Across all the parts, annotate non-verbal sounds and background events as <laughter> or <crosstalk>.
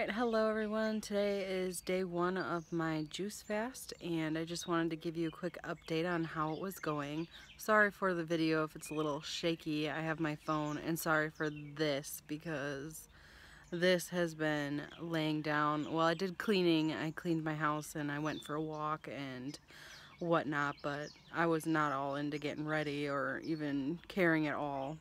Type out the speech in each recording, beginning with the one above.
Alright, hello everyone. Today is day one of my juice fast and I just wanted to give you a quick update on how it was going. Sorry for the video if it's a little shaky. I have my phone and sorry for this because this has been laying down. Well, I did cleaning. I cleaned my house and I went for a walk and whatnot, but I was not all into getting ready or even caring at all.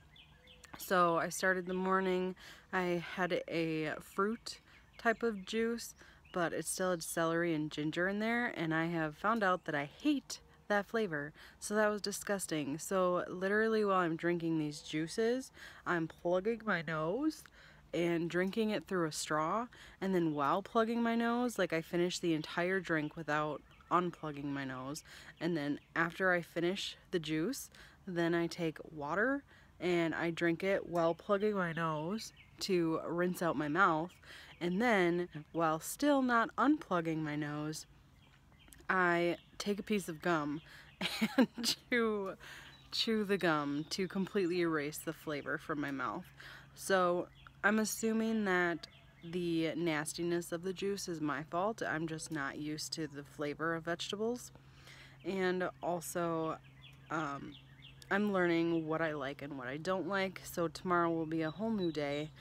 So I started the morning, I had a fruit type of juice, but it still had celery and ginger in there, and I have found out that I hate that flavor. So that was disgusting. So literally while I'm drinking these juices, I'm plugging my nose and drinking it through a straw, and then while plugging my nose, like I finished the entire drink without unplugging my nose, and then after I finish the juice, then I take water and I drink it while plugging my nose to rinse out my mouth and then, while still not unplugging my nose, I take a piece of gum <laughs> and chew, chew the gum to completely erase the flavor from my mouth. So I'm assuming that the nastiness of the juice is my fault. I'm just not used to the flavor of vegetables. And also, um, I'm learning what I like and what I don't like. So tomorrow will be a whole new day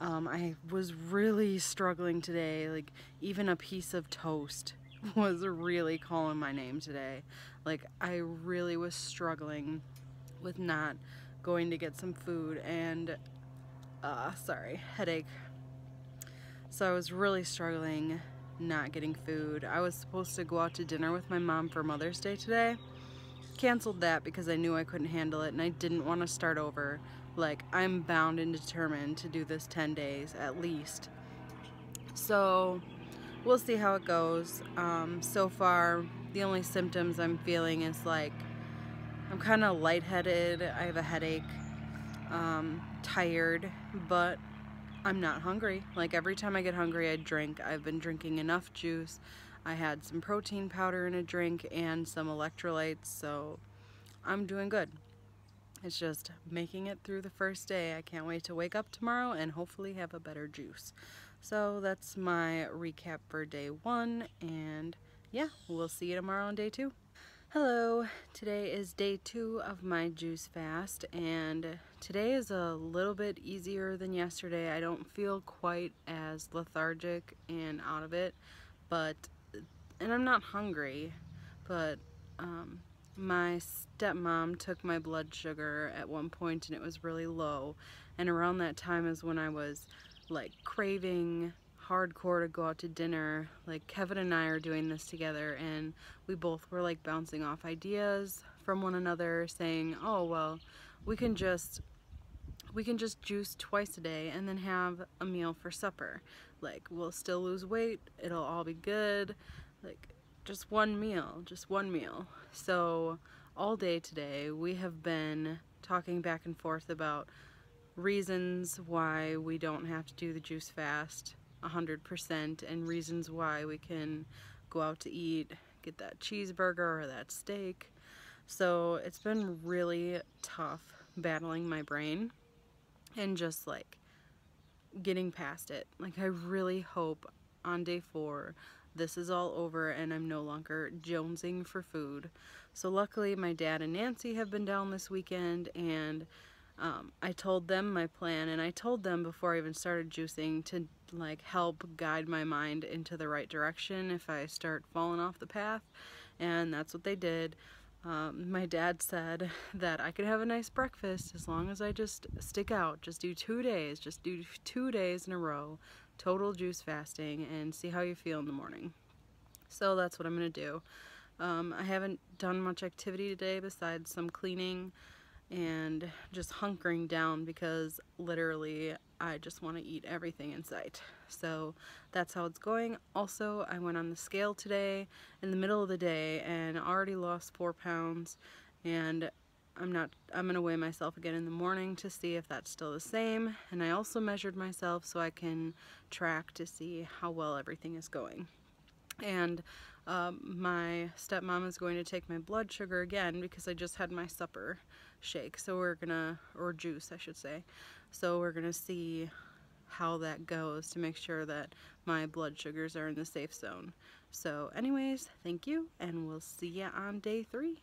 um, I was really struggling today, like even a piece of toast <laughs> was really calling my name today. Like I really was struggling with not going to get some food and uh, sorry, headache. So I was really struggling not getting food. I was supposed to go out to dinner with my mom for Mother's Day today. Canceled that because I knew I couldn't handle it and I didn't want to start over. Like I'm bound and determined to do this 10 days at least. So we'll see how it goes. Um, so far the only symptoms I'm feeling is like I'm kind of lightheaded I have a headache um, tired but I'm not hungry. Like every time I get hungry I drink. I've been drinking enough juice I had some protein powder in a drink and some electrolytes so I'm doing good it's just making it through the first day. I can't wait to wake up tomorrow and hopefully have a better juice. So that's my recap for day one and yeah, we'll see you tomorrow on day two. Hello, today is day two of my juice fast and today is a little bit easier than yesterday. I don't feel quite as lethargic and out of it, but, and I'm not hungry, but um, my stepmom took my blood sugar at one point and it was really low. And around that time is when I was like craving hardcore to go out to dinner. Like Kevin and I are doing this together and we both were like bouncing off ideas from one another saying oh well we can just we can just juice twice a day and then have a meal for supper. Like we'll still lose weight. It'll all be good like just one meal, just one meal. So all day today we have been talking back and forth about reasons why we don't have to do the juice fast 100% and reasons why we can go out to eat, get that cheeseburger or that steak. So it's been really tough battling my brain and just like getting past it. Like I really hope on day four this is all over and I'm no longer jonesing for food. So luckily my dad and Nancy have been down this weekend and um, I told them my plan and I told them before I even started juicing to like help guide my mind into the right direction if I start falling off the path and that's what they did. Um, my dad said <laughs> that I could have a nice breakfast as long as I just stick out, just do two days, just do two days in a row, total juice fasting, and see how you feel in the morning. So that's what I'm going to do. Um, I haven't done much activity today besides some cleaning and just hunkering down because literally I just want to eat everything in sight. So that's how it's going. Also, I went on the scale today in the middle of the day and already lost four pounds and I'm not I'm gonna weigh myself again in the morning to see if that's still the same and I also measured myself so I can track to see how well everything is going and um, my stepmom is going to take my blood sugar again because I just had my supper shake so we're gonna or juice I should say so we're gonna see how that goes to make sure that my blood sugars are in the safe zone. So anyways, thank you and we'll see you on day three.